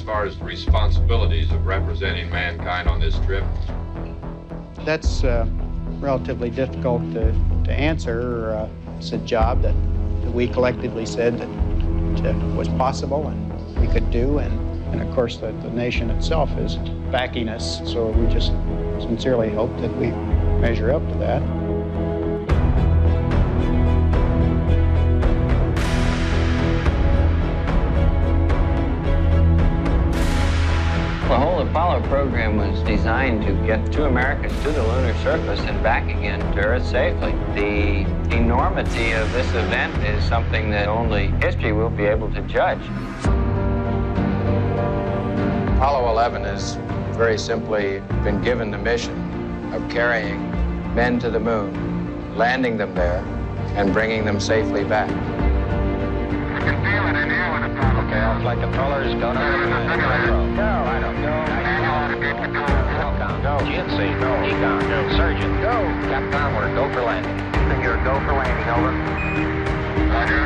as far as the responsibilities of representing mankind on this trip? That's uh, relatively difficult to, to answer. Uh, it's a job that, we collectively said that uh, was possible and we could do, and, and of course the, the nation itself is backing us, so we just sincerely hope that we measure up to that. Apollo program was designed to get two Americans to the lunar surface and back again to Earth safely. The enormity of this event is something that only history will be able to judge. Apollo 11 has very simply been given the mission of carrying men to the moon, landing them there, and bringing them safely back. I can feel it in here when it's on. Okay, I'll flight controllers, go now. Go. I don't go. Go. GNC, go. EECOM, go. Surgeon, go. CAPCOM Onward, go for landing. Here, go for landing, over. Roger,